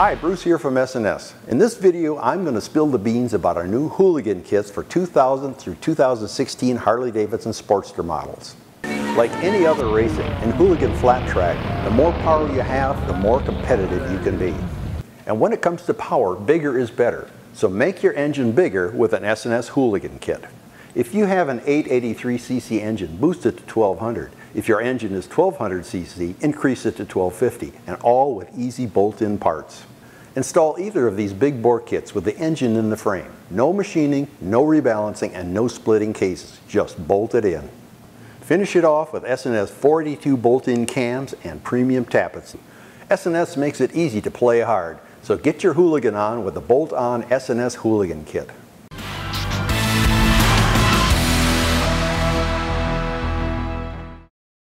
Hi, Bruce here from S&S. In this video, I'm going to spill the beans about our new Hooligan kits for 2000 through 2016 Harley-Davidson Sportster models. Like any other racing, in Hooligan Flat Track, the more power you have, the more competitive you can be. And when it comes to power, bigger is better. So make your engine bigger with an S&S Hooligan kit. If you have an 883cc engine, boost it to 1200. If your engine is 1200cc, increase it to 1250, and all with easy bolt-in parts. Install either of these big bore kits with the engine in the frame. No machining, no rebalancing, and no splitting cases. Just bolt it in. Finish it off with S&S 482 bolt-in cams and premium tappets. S&S makes it easy to play hard, so get your hooligan on with the bolt-on S&S Hooligan kit.